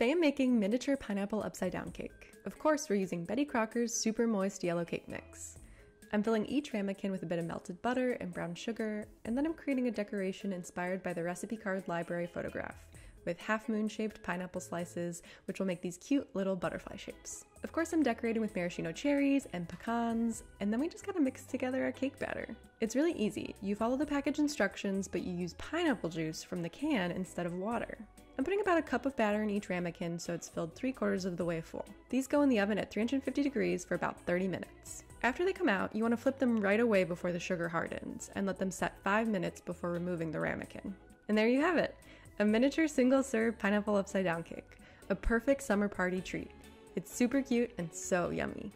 Today I'm making miniature pineapple upside down cake. Of course, we're using Betty Crocker's super moist yellow cake mix. I'm filling each ramekin with a bit of melted butter and brown sugar, and then I'm creating a decoration inspired by the recipe card library photograph, with half moon shaped pineapple slices, which will make these cute little butterfly shapes. Of course, I'm decorating with maraschino cherries and pecans, and then we just gotta mix together our cake batter. It's really easy. You follow the package instructions, but you use pineapple juice from the can instead of water. I'm putting about a cup of batter in each ramekin so it's filled three quarters of the way full. These go in the oven at 350 degrees for about 30 minutes. After they come out, you want to flip them right away before the sugar hardens and let them set 5 minutes before removing the ramekin. And there you have it! A miniature single serve pineapple upside down cake. A perfect summer party treat. It's super cute and so yummy.